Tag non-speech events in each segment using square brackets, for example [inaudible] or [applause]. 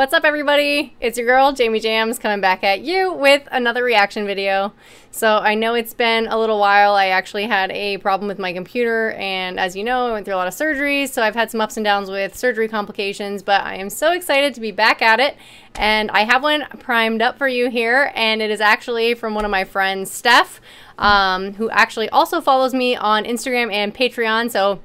What's up everybody? It's your girl Jamee Jams coming back at you with another reaction video. So I know it's been a little while. I actually had a problem with my computer and as you know I went through a lot of surgeries so I've had some ups and downs with surgery complications but I am so excited to be back at it and I have one primed up for you here and it is actually from one of my friends Steph um, who actually also follows me on Instagram and Patreon so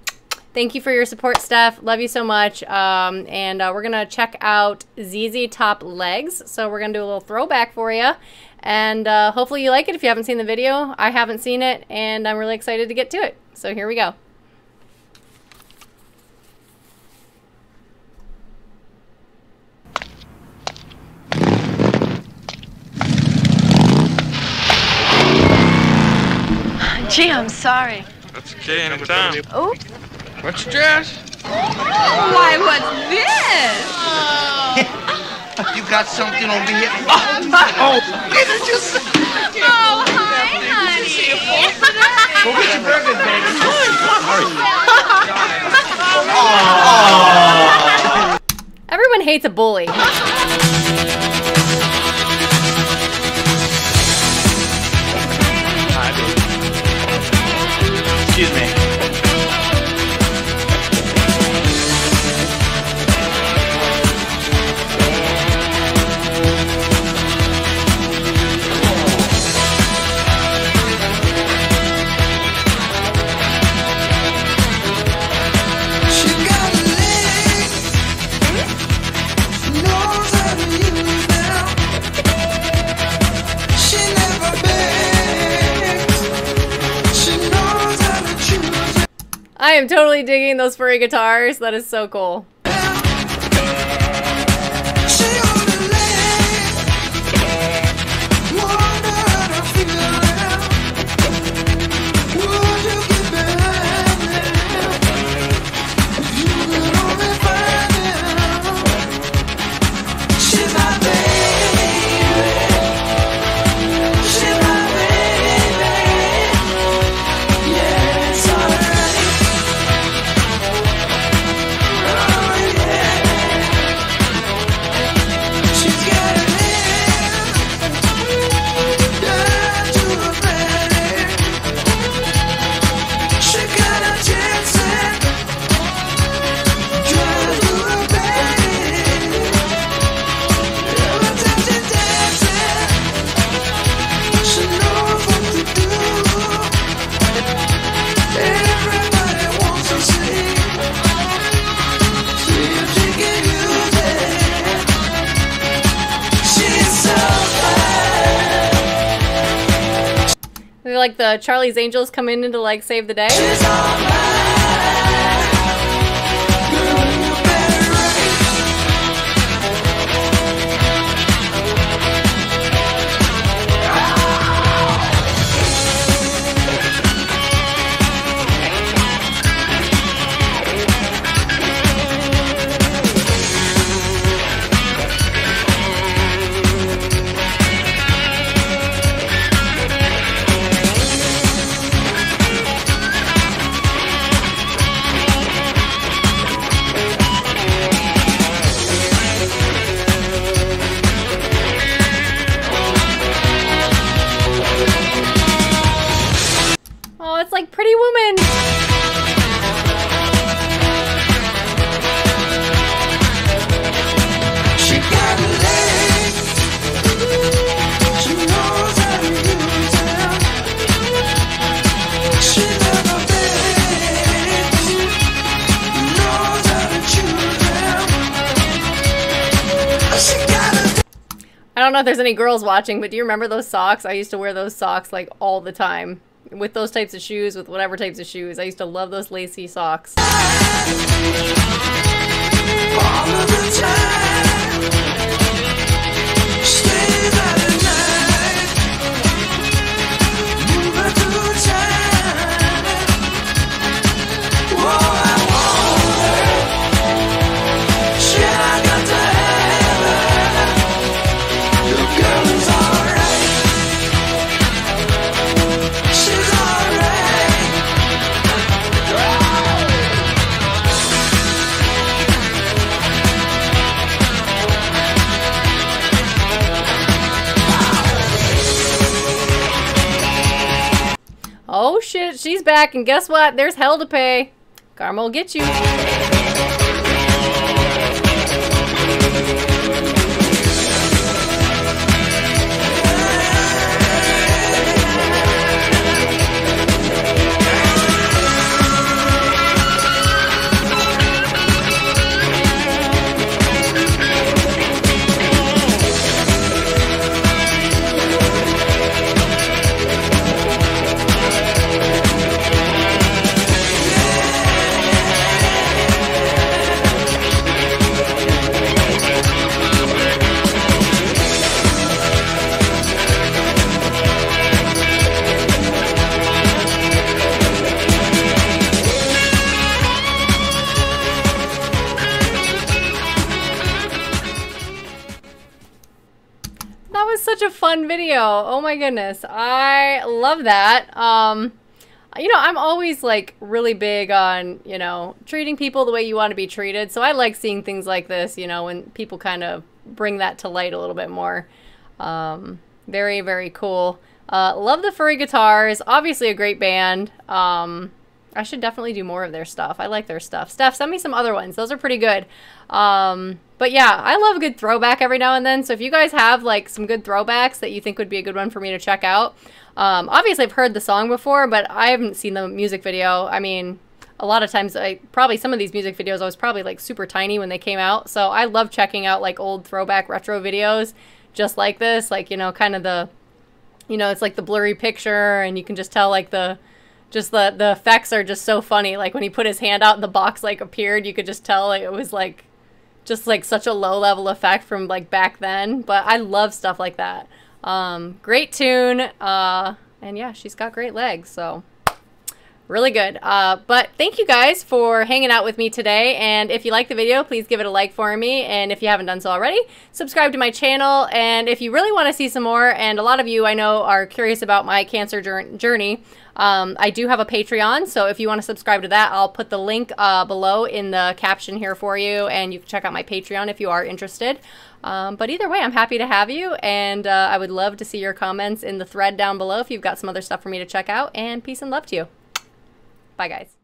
Thank you for your support, Steph. Love you so much. Um, and uh, we're going to check out ZZ Top Legs. So we're going to do a little throwback for you. And uh, hopefully you like it if you haven't seen the video. I haven't seen it, and I'm really excited to get to it. So here we go. Gee, I'm sorry. That's okay, anytime. Oh, What's Jazz? why, what's this? You got something over here? [laughs] Oh, did it just... Oh, hi, honey. Go get your burger, baby. Everyone hates a bully. [laughs] am totally digging those furry guitars. That is so cool. Like the Charlie's Angels come in to like save the day. I don't know if there's any girls watching, but do you remember those socks? I used to wear those socks like all the time. With those types of shoes, with whatever types of shoes. I used to love those lacy socks. She's back, and guess what? There's hell to pay. Karma will get you. Such a fun video. Oh my goodness. I love that. Um you know, I'm always like really big on, you know, treating people the way you want to be treated. So I like seeing things like this, you know, when people kind of bring that to light a little bit more. Um very very cool. Uh love the furry guitars. Obviously a great band. Um I should definitely do more of their stuff. I like their stuff. Steph, send me some other ones. Those are pretty good. Um, but yeah, I love a good throwback every now and then. So if you guys have like some good throwbacks that you think would be a good one for me to check out, um, obviously I've heard the song before, but I haven't seen the music video. I mean, a lot of times I probably some of these music videos I was probably like super tiny when they came out. So I love checking out like old throwback retro videos just like this, like you know, kind of the you know, it's like the blurry picture and you can just tell like the just the the effects are just so funny. Like when he put his hand out and the box like appeared, you could just tell like it was like just like such a low level effect from like back then. But I love stuff like that. Um, great tune. Uh, and yeah, she's got great legs. So really good. Uh, but thank you guys for hanging out with me today. And if you like the video, please give it a like for me. And if you haven't done so already, subscribe to my channel. And if you really want to see some more, and a lot of you I know are curious about my cancer journey, um, I do have a Patreon. So if you want to subscribe to that, I'll put the link uh, below in the caption here for you. And you can check out my Patreon if you are interested. Um, but either way, I'm happy to have you. And uh, I would love to see your comments in the thread down below if you've got some other stuff for me to check out. And peace and love to you. Bye, guys.